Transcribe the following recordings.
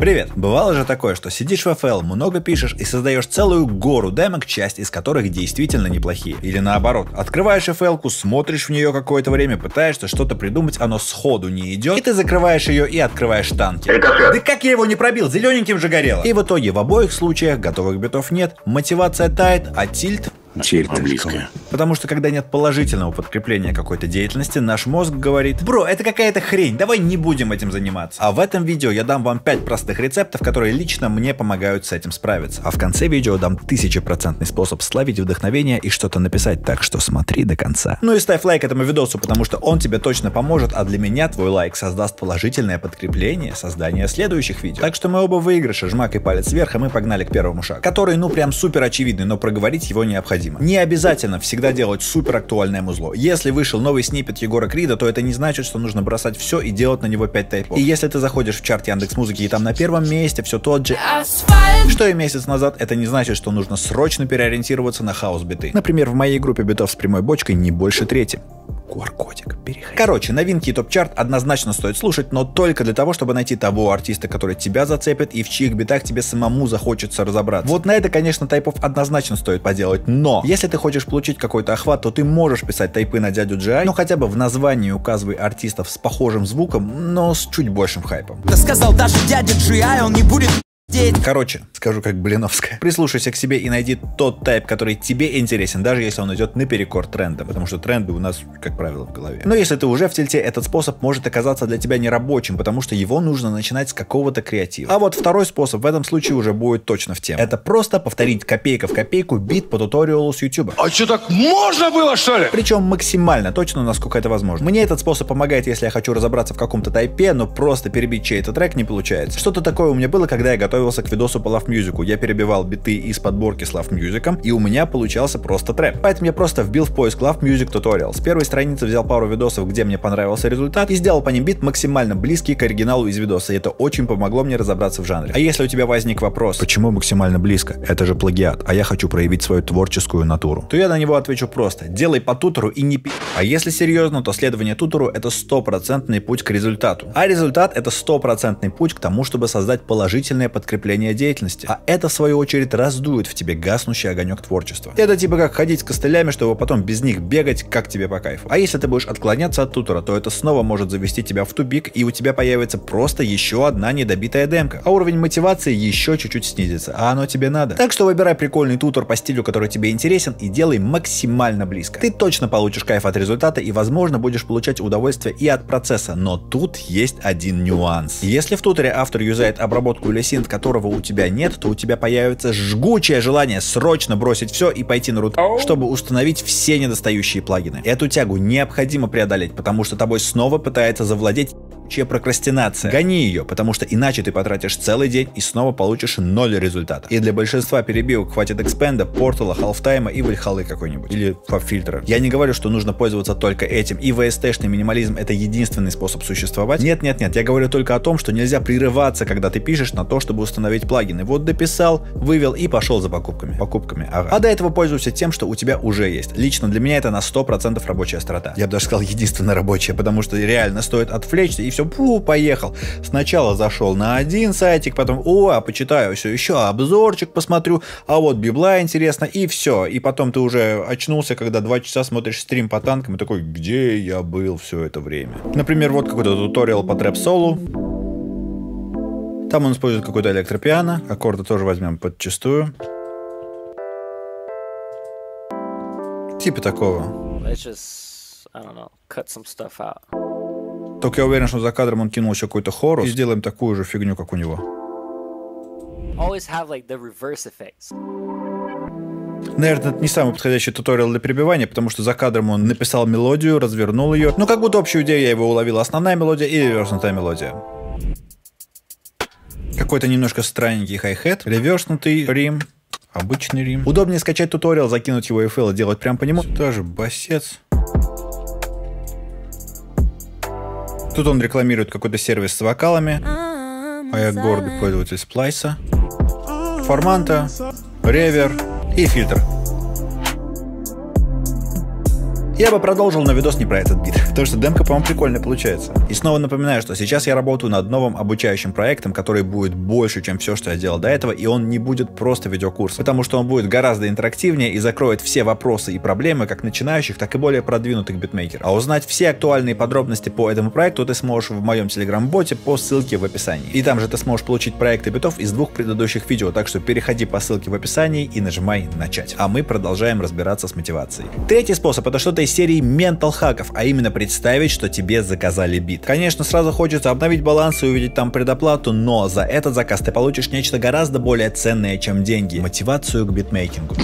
Привет! Бывало же такое, что сидишь в FL, много пишешь и создаешь целую гору демок, часть из которых действительно неплохие. Или наоборот, открываешь FL, смотришь в нее какое-то время, пытаешься что-то придумать, оно сходу не идет, и ты закрываешь ее и открываешь танки. Да как я его не пробил, зелененьким же горело. И в итоге в обоих случаях готовых битов нет, мотивация тает, а тильт Потому что когда нет положительного подкрепления какой-то деятельности, наш мозг говорит, бро, это какая-то хрень, давай не будем этим заниматься. А в этом видео я дам вам 5 простых рецептов, которые лично мне помогают с этим справиться. А в конце видео дам тысячепроцентный способ словить вдохновение и что-то написать, так что смотри до конца. Ну и ставь лайк этому видосу, потому что он тебе точно поможет, а для меня твой лайк создаст положительное подкрепление создания следующих видео. Так что мы оба выигрыша, жмак и палец вверх, а мы погнали к первому шагу, который ну прям супер очевидный, но проговорить его необходимо. Не обязательно всегда делать супер актуальное музло. Если вышел новый снипет Егора Крида, то это не значит, что нужно бросать все и делать на него 5 тайпов. И если ты заходишь в чарт Яндекс Музыки и там на первом месте все тот же, что и месяц назад, это не значит, что нужно срочно переориентироваться на хаос биты. Например, в моей группе битов с прямой бочкой не больше трети. QR-кодик. Переходи. Короче, новинки и топ-чарт однозначно стоит слушать, но только для того, чтобы найти того артиста, который тебя зацепит и в чьих битах тебе самому захочется разобраться. Вот на это, конечно, тайпов однозначно стоит поделать, но если ты хочешь получить какой-то охват, то ты можешь писать тайпы на дядю Джай, но хотя бы в названии указывай артистов с похожим звуком, но с чуть большим хайпом. Ты сказал, даже дядя Джи, он не будет Короче, скажу как Блиновская. Прислушайся к себе и найди тот тайп, который тебе интересен, даже если он идет наперекор тренда, потому что тренды у нас, как правило, в голове. Но если ты уже в тельте, этот способ может оказаться для тебя нерабочим, потому что его нужно начинать с какого-то креатива. А вот второй способ в этом случае уже будет точно в тему. Это просто повторить копейка в копейку бит по туториалу с YouTube. А что так можно было, что ли? Причем максимально точно, насколько это возможно. Мне этот способ помогает, если я хочу разобраться в каком-то тайпе, но просто перебить чей-то трек не получается. Что-то такое у меня было, когда я готовил готовился к видосу по Love Music. Я перебивал биты из подборки с Love Music, и у меня получался просто трэп. Поэтому я просто вбил в поиск Love Music Tutorial. С первой страницы взял пару видосов, где мне понравился результат, и сделал по ним бит максимально близкий к оригиналу из видоса, и это очень помогло мне разобраться в жанре. А если у тебя возник вопрос, почему максимально близко? Это же плагиат, а я хочу проявить свою творческую натуру. То я на него отвечу просто. Делай по тутору и не пи. А если серьезно, то следование тутору это стопроцентный путь к результату. А результат это стопроцентный путь к тому, чтобы создать положительное подкрепление подкрепления деятельности. А это, в свою очередь, раздует в тебе гаснущий огонек творчества. Это типа как ходить с костылями, чтобы потом без них бегать, как тебе по кайфу. А если ты будешь отклоняться от тутора, то это снова может завести тебя в тупик, и у тебя появится просто еще одна недобитая демка. А уровень мотивации еще чуть-чуть снизится, а оно тебе надо. Так что выбирай прикольный тутор по стилю, который тебе интересен, и делай максимально близко. Ты точно получишь кайф от результата и, возможно, будешь получать удовольствие и от процесса, но тут есть один нюанс. Если в туторе автор юзает обработку или синт, которого у тебя нет, то у тебя появится жгучее желание срочно бросить все и пойти на рут, чтобы установить все недостающие плагины. Эту тягу необходимо преодолеть, потому что тобой снова пытается завладеть чья прокрастинация. Гони ее, потому что иначе ты потратишь целый день и снова получишь ноль результата. И для большинства перебивок хватит экспенда, портала, халфтайма и вальхалы какой-нибудь. Или фаб-фильтра. Я не говорю, что нужно пользоваться только этим, и VST-шный минимализм это единственный способ существовать. Нет, нет, нет, я говорю только о том, что нельзя прерываться, когда ты пишешь на то, чтобы установить плагины. Вот дописал, вывел и пошел за покупками. Покупками, ага. А до этого пользуйся тем, что у тебя уже есть. Лично для меня это на 100% рабочая страта. Я бы даже сказал единственно рабочая, потому что реально стоит отвлечься и все все, пу, поехал. Сначала зашел на один сайтик, потом, о, а почитаю все еще, обзорчик посмотрю, а вот библа интересно, и все. И потом ты уже очнулся, когда два часа смотришь стрим по танкам, и такой, где я был все это время? Например, вот какой-то туториал по трэп-солу. Там он использует какой-то электропиано, аккорды тоже возьмем подчастую. Типа такого. Let's just, I don't know, cut some stuff out. Только я уверен, что за кадром он кинул еще какой-то хорус. И сделаем такую же фигню, как у него. Like Наверное, это не самый подходящий туториал для перебивания, потому что за кадром он написал мелодию, развернул ее. Ну, как будто общую идею я его уловил. Основная мелодия и реверснутая мелодия. Какой-то немножко странненький хай-хет, реверснутый рим, обычный рим. Удобнее скачать туториал, закинуть его в FL и делать прям по нему. Тоже басец. Тут он рекламирует какой-то сервис с вокалами, а я гордый пользователь сплайса, форманта, ревер и фильтр. Я бы продолжил, но видос не про этот бит, потому что демка, по-моему, прикольно получается. И снова напоминаю, что сейчас я работаю над новым обучающим проектом, который будет больше, чем все, что я делал до этого, и он не будет просто видеокурс, потому что он будет гораздо интерактивнее и закроет все вопросы и проблемы как начинающих, так и более продвинутых битмейкеров. А узнать все актуальные подробности по этому проекту ты сможешь в моем телеграм-боте по ссылке в описании. И там же ты сможешь получить проекты битов из двух предыдущих видео, так что переходи по ссылке в описании и нажимай начать. А мы продолжаем разбираться с мотивацией. Третий способ это что-то из серии ментал хаков, а именно представить, что тебе заказали бит. Конечно, сразу хочется обновить баланс и увидеть там предоплату, но за этот заказ ты получишь нечто гораздо более ценное, чем деньги. Мотивацию к битмейкингу.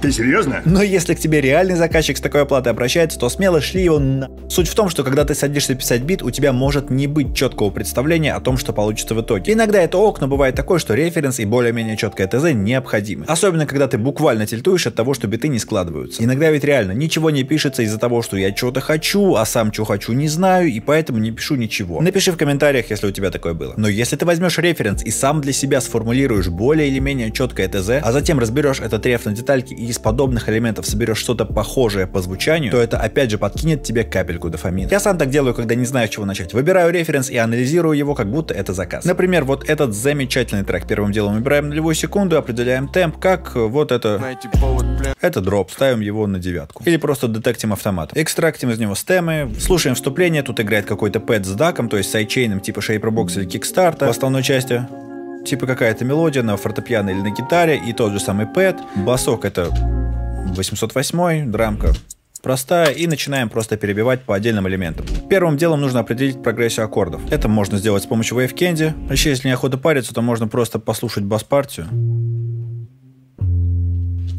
Ты серьезно? Но если к тебе реальный заказчик с такой оплатой обращается, то смело шли его на... Суть в том, что когда ты садишься писать бит, у тебя может не быть четкого представления о том, что получится в итоге. Иногда это ок, но бывает такое, что референс и более-менее четкое ТЗ необходимы. Особенно, когда ты буквально тильтуешь от того, что биты не складываются. Иногда ведь реально ничего не пишется из-за того, что я что-то хочу, а сам что хочу не знаю, и поэтому не пишу ничего. Напиши в комментариях, если у тебя такое было. Но если ты возьмешь референс и сам для себя сформулируешь более или менее четкое ТЗ, а затем разберешь этот реф на детальки и из подобных элементов соберешь что-то похожее по звучанию, то это опять же подкинет тебе капельку дофамина. Я сам так делаю, когда не знаю, с чего начать. Выбираю референс и анализирую его, как будто это заказ. Например, вот этот замечательный трек. Первым делом выбираем нулевую секунду, определяем темп, как вот это... Это дроп, ставим его на девятку. Или просто детектим автомат. Экстрактим из него стемы, слушаем вступление, тут играет какой-то пэт с даком, то есть сайдчейном типа Shaperbox или Kickstarter в основной части. Типа какая-то мелодия на фортепиано или на гитаре, и тот же самый пэт. Басок это 808, драмка простая, и начинаем просто перебивать по отдельным элементам. Первым делом нужно определить прогрессию аккордов. Это можно сделать с помощью Wave Candy. А еще если неохота париться, то можно просто послушать бас-партию.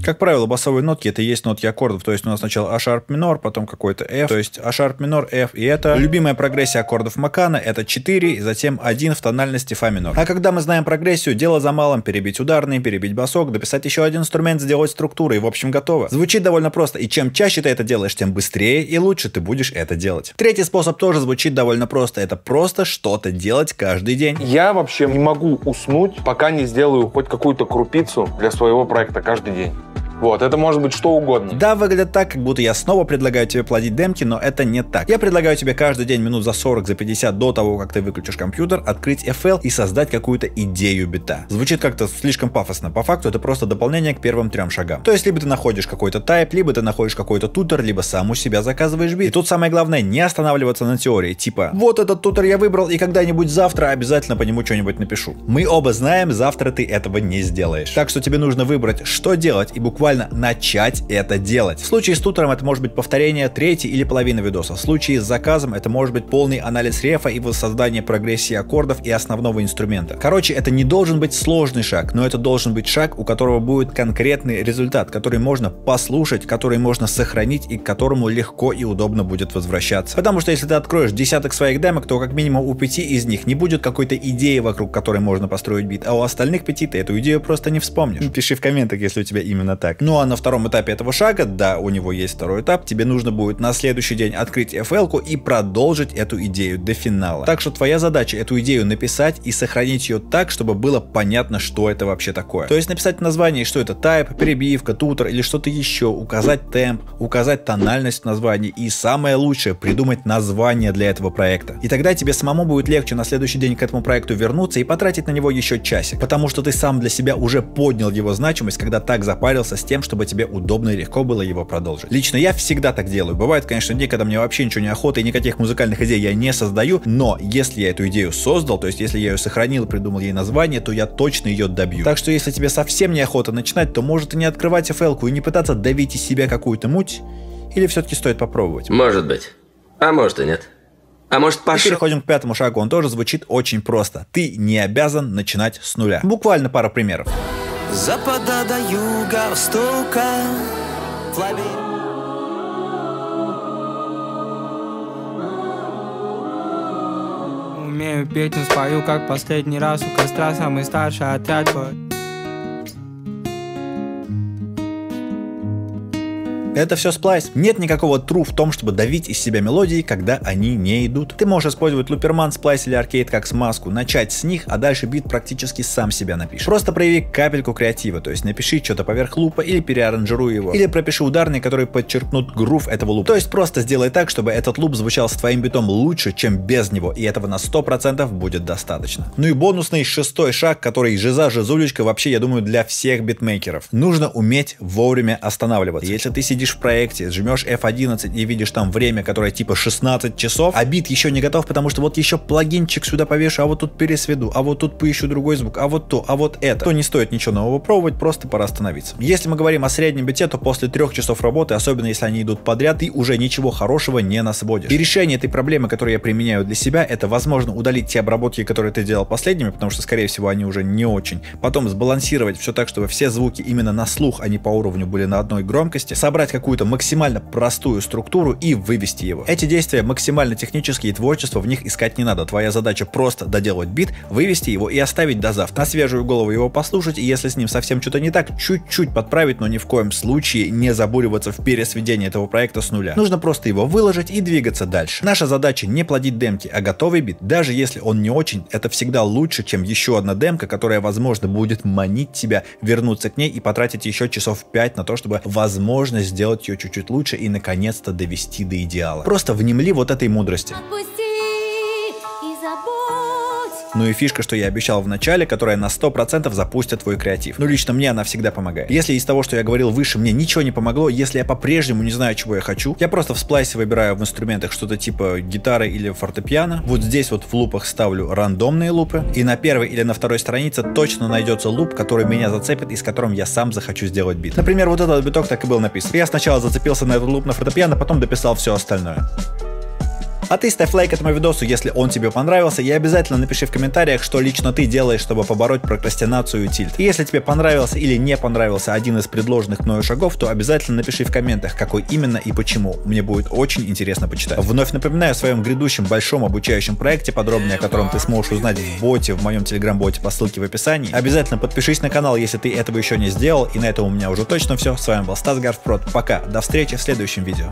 Как правило, басовые нотки это и есть нотки аккордов, то есть у нас сначала A-sharp минор, потом какой-то F, то есть A-sharp минор, F, и это любимая прогрессия аккордов Макана, это 4, и затем 1 в тональности фа минор. А когда мы знаем прогрессию, дело за малым, перебить ударный, перебить басок, дописать еще один инструмент, сделать структуру, и в общем готово. Звучит довольно просто, и чем чаще ты это делаешь, тем быстрее и лучше ты будешь это делать. Третий способ тоже звучит довольно просто, это просто что-то делать каждый день. Я вообще не могу уснуть, пока не сделаю хоть какую-то крупицу для своего проекта каждый день. Вот, это может быть что угодно. Да, выглядит так, как будто я снова предлагаю тебе платить демки, но это не так. Я предлагаю тебе каждый день минут за 40, за 50 до того, как ты выключишь компьютер, открыть FL и создать какую-то идею бита. Звучит как-то слишком пафосно. По факту это просто дополнение к первым трем шагам. То есть либо ты находишь какой-то тайп, либо ты находишь какой-то тутор, либо сам у себя заказываешь бит. И тут самое главное не останавливаться на теории, типа вот этот тутор я выбрал и когда-нибудь завтра обязательно по нему что-нибудь напишу. Мы оба знаем, завтра ты этого не сделаешь. Так что тебе нужно выбрать, что делать и буквально начать это делать. В случае с тутором это может быть повторение третьей или половины видоса. В случае с заказом это может быть полный анализ рефа и воссоздание прогрессии аккордов и основного инструмента. Короче, это не должен быть сложный шаг, но это должен быть шаг, у которого будет конкретный результат, который можно послушать, который можно сохранить и к которому легко и удобно будет возвращаться. Потому что если ты откроешь десяток своих демок, то как минимум у пяти из них не будет какой-то идеи, вокруг которой можно построить бит, а у остальных пяти ты эту идею просто не вспомнишь. Пиши в комментах, если у тебя именно так. Ну а на втором этапе этого шага, да, у него есть второй этап, тебе нужно будет на следующий день открыть FL и продолжить эту идею до финала. Так что твоя задача эту идею написать и сохранить ее так, чтобы было понятно, что это вообще такое. То есть написать название, что это type, перебивка, тутор или что-то еще, указать темп, указать тональность в названии и самое лучшее придумать название для этого проекта. И тогда тебе самому будет легче на следующий день к этому проекту вернуться и потратить на него еще часик, потому что ты сам для себя уже поднял его значимость, когда так запарился с тем, чтобы тебе удобно и легко было его продолжить. Лично я всегда так делаю. Бывают, конечно, дни, когда мне вообще ничего не охота и никаких музыкальных идей я не создаю, но если я эту идею создал, то есть если я ее сохранил, придумал ей название, то я точно ее добью. Так что если тебе совсем неохота начинать, то может и не открывать FL и не пытаться давить из себя какую-то муть, или все-таки стоит попробовать? Может быть. А может и нет. А может И пошел... переходим к пятому шагу, он тоже звучит очень просто. Ты не обязан начинать с нуля. Буквально пара примеров. Запада до юга, востока. Флаби Умею песню спою, как последний раз. У костра Самый старший отряд твой Это все Splice. Нет никакого true в том, чтобы давить из себя мелодии, когда они не идут. Ты можешь использовать Looperman, Splice или аркейд как смазку, начать с них, а дальше бит практически сам себя напишет. Просто прояви капельку креатива, то есть напиши что-то поверх лупа или переаранжируй его. Или пропиши ударные, которые подчеркнут грув этого лупа. То есть просто сделай так, чтобы этот луп звучал с твоим битом лучше, чем без него, и этого на 100% будет достаточно. Ну и бонусный шестой шаг, который жиза жизулечка вообще, я думаю, для всех битмейкеров. Нужно уметь вовремя останавливаться. Если ты сидишь в проекте, жмешь F11 и видишь там время, которое типа 16 часов, а бит еще не готов, потому что вот еще плагинчик сюда повешу, а вот тут пересведу, а вот тут поищу другой звук, а вот то, а вот это, то не стоит ничего нового пробовать, просто пора остановиться. Если мы говорим о среднем бите, то после трех часов работы, особенно если они идут подряд, ты уже ничего хорошего не насводишь. И решение этой проблемы, которую я применяю для себя, это возможно удалить те обработки, которые ты делал последними, потому что, скорее всего, они уже не очень. Потом сбалансировать все так, чтобы все звуки именно на слух, а не по уровню были на одной громкости, собрать какую-то максимально простую структуру и вывести его. Эти действия максимально технические, и творчество в них искать не надо. Твоя задача просто доделать бит, вывести его и оставить до завтра. На свежую голову его послушать, и если с ним совсем что-то не так, чуть-чуть подправить, но ни в коем случае не забуриваться в пересведении этого проекта с нуля. Нужно просто его выложить и двигаться дальше. Наша задача не плодить демки, а готовый бит, даже если он не очень, это всегда лучше, чем еще одна демка, которая, возможно, будет манить тебя вернуться к ней и потратить еще часов 5 на то, чтобы, возможно, сделать ее чуть-чуть лучше и, наконец-то, довести до идеала. Просто внемли вот этой мудрости. Отпусти. Ну и фишка, что я обещал в начале, которая на 100% запустит твой креатив. Ну лично мне она всегда помогает. Если из того, что я говорил выше, мне ничего не помогло, если я по-прежнему не знаю, чего я хочу, я просто в сплайсе выбираю в инструментах что-то типа гитары или фортепиано. Вот здесь вот в лупах ставлю рандомные лупы. И на первой или на второй странице точно найдется луп, который меня зацепит и с которым я сам захочу сделать бит. Например, вот этот биток так и был написан. Я сначала зацепился на этот луп на фортепиано, потом дописал все остальное. А ты ставь лайк этому видосу, если он тебе понравился, и обязательно напиши в комментариях, что лично ты делаешь, чтобы побороть прокрастинацию и тильт. И если тебе понравился или не понравился один из предложенных мною шагов, то обязательно напиши в комментах, какой именно и почему. Мне будет очень интересно почитать. Вновь напоминаю о своем грядущем большом обучающем проекте, подробнее о котором ты сможешь узнать в боте, в моем телеграм-боте по ссылке в описании. Обязательно подпишись на канал, если ты этого еще не сделал, и на этом у меня уже точно все. С вами был Стас Гарфпрод. Пока, до встречи в следующем видео.